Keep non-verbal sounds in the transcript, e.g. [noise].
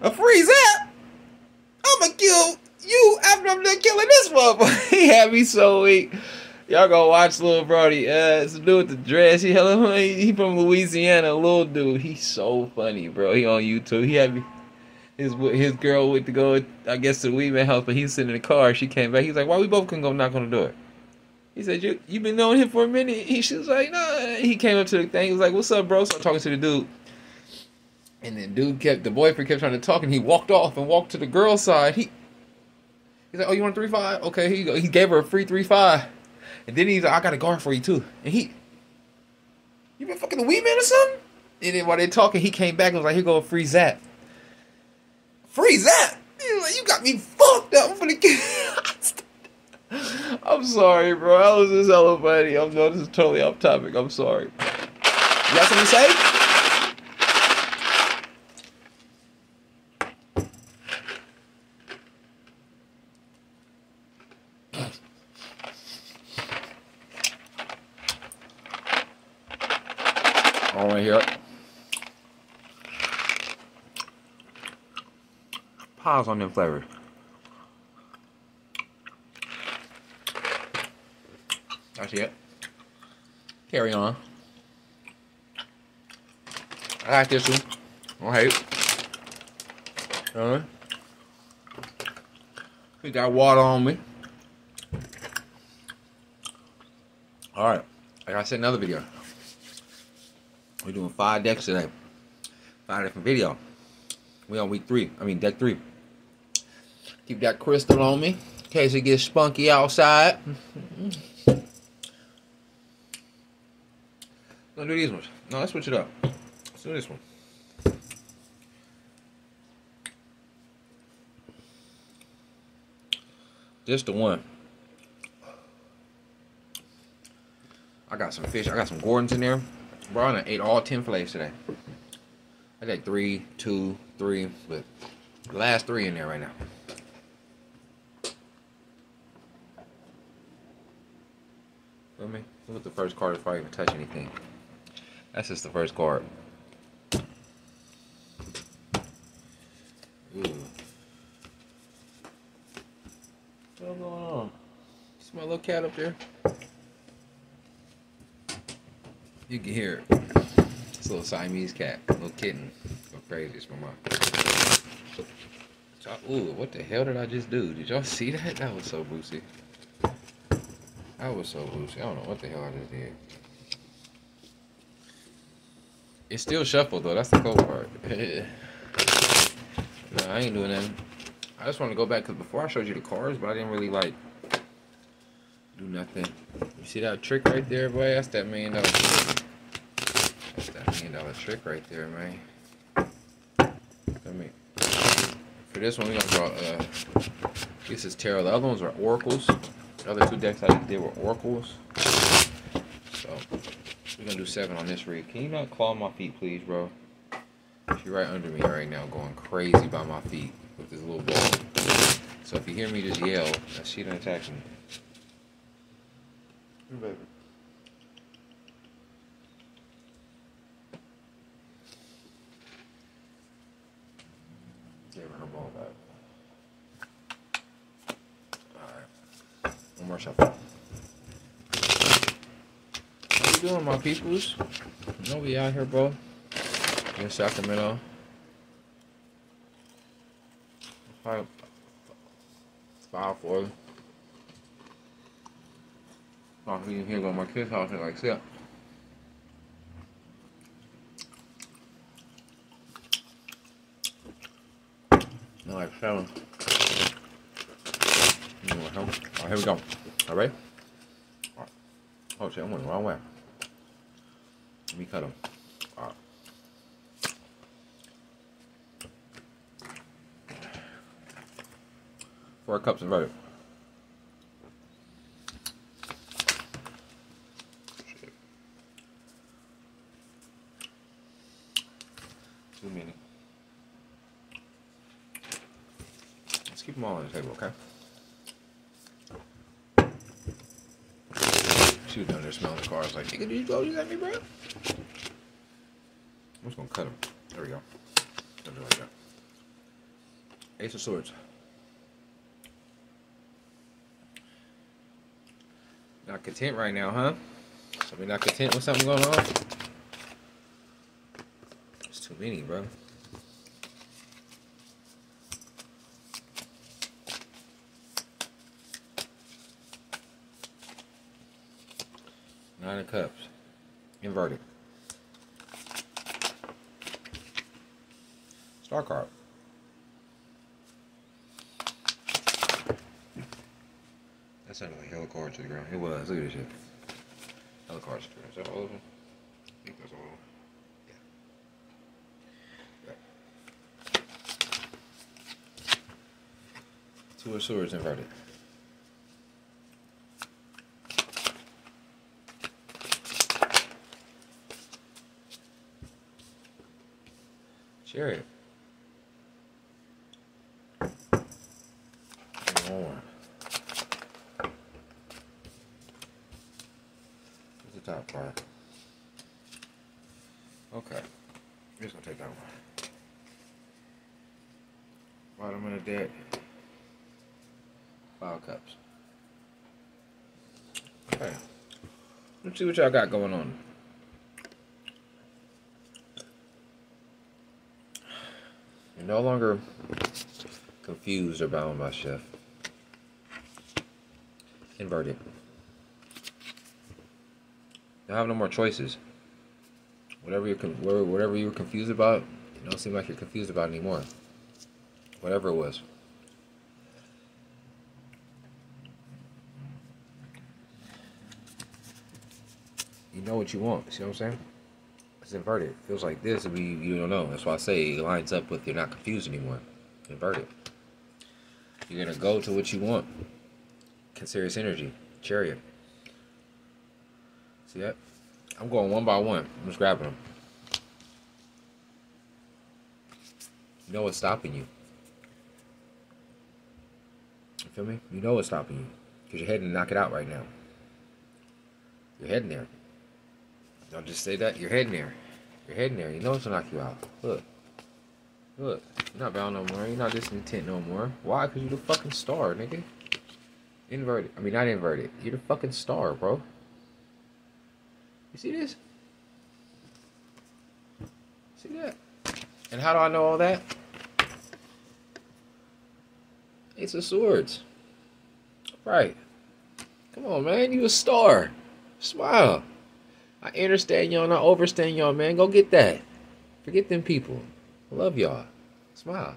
A free zap? I'ma kill you after I'm done killing this motherfucker. [laughs] he had me so weak. Y'all go watch Lil Brody. Uh, it's a dude with the dress. He hella he from Louisiana, little dude. He's so funny, bro. He on YouTube. He had me. His his girl went to go, I guess, to the Weedman house, but he's sitting in the car. She came back. He's like, "Why we both couldn't go knock on the door?" He said, "You you been knowing him for a minute?" He she was like, "Nah." He came up to the thing. He was like, "What's up, bro?" So I'm talking to the dude, and then dude kept the boyfriend kept trying to talk, and he walked off and walked to the girl's side. He he's like, "Oh, you want a three five? Okay, here you go." He gave her a free three five, and then he's like, "I got a guard for you too." And he, you been fucking the weed man or something? And then while they talking, he came back and was like, "Here go a free zap." Free zap? Like, you got me fucked up for the [laughs] I'm sorry, bro. I was just hella funny. I'm no, this is totally off topic. I'm sorry. You got something to say? I want to hear it. Pause on them flavors. That's it. Carry on. I like this one. Don't hate. Uh, got water on me. Alright. I gotta in another video. We're doing five decks today. Five different video. We on week three. I mean deck three. Keep that crystal on me. In case it gets spunky outside. Let's do these ones. No, let's switch it up. Let's do this one. Just the one. I got some fish. I got some Gorton's in there. Bro, I ate all 10 fillets today. I got three, two, three, but the last three in there right now. Feel me? Look at the first card before I even touch anything. That's just the first card. Ooh. What's going on? It's my little cat up there. You can hear it. It's a little Siamese cat, little kitten. Go crazy, it's my mom. Ooh, what the hell did I just do? Did y'all [laughs] see that? That was so boosy. That was so boosy. I don't know what the hell I just did. It's still shuffled though. That's the cool part. [laughs] no, I ain't doing that. I just want to go back because before I showed you the cards, but I didn't really like do nothing. You see that trick right there, boy? That's that million dollar trick. That's that million dollar trick right there, man. Let me. For this one, we gonna draw. Uh, this is tarot. The other ones are oracles. The other two decks I did were oracles. So we're gonna do seven on this read. Can you not claw my feet, please, bro? She's right under me right now, going crazy by my feet with this little ball. So if you hear me just yell, she done attack me. Baby. Give her her ball back. Alright. One more shuffle. How you doing, my peoples? You know we out here, bro. In Sacramento. Five, five, four. Oh, we here go my kid's house and like, sit. No, like seven. All right, here we go. All right. Oh shit, I'm going the wrong way. Let me cut them. All right. Four cups of Shit. Too many. Let's keep them all on the table, okay? She was down there smelling the car. I like, nigga, did you go You got me, bro? I'm just gonna cut them. There we go. It like that. Ace of Swords. Not content right now, huh? Somebody not content with something going on? It's too many, bro. Nine of Cups. Inverted. Star card. That sounded like hella cards to the ground. It was. Look at this shit. Hella cards to the ground. Is that all of them? I think that's all of them. Yeah. Two of swords inverted. Chariot. More. What's the top part? Okay. I'm just gonna take that one. Bottom of the deck. Five cups. Okay. Let's see what y'all got going on. You're no longer confused or bound by chef. Inverted. You have no more choices. Whatever you're whatever you were confused about, it don't seem like you're confused about anymore. Whatever it was. You know what you want. See what I'm saying? It's inverted. It feels like this, we you don't know. That's why I say it lines up with you're not confused anymore. Inverted. You're gonna go to what you want. Consider energy. Chariot. See that? I'm going one by one. I'm just grabbing them. You know what's stopping you. You feel me? You know what's stopping you. Because you're heading to knock it out right now. You're heading there. Don't just say that. You're heading there. You're heading there. You know it's gonna knock you out. Look. Look. You're not bound no more. You're not discontent no more. Why? Because you're the fucking star, nigga. Inverted. I mean, not inverted. You're the fucking star, bro. You see this? See that? And how do I know all that? Ace of Swords. Right. Come on, man. You a star. Smile. I understand y'all, I overstand y'all, man. Go get that. Forget them people. I love y'all. Smile.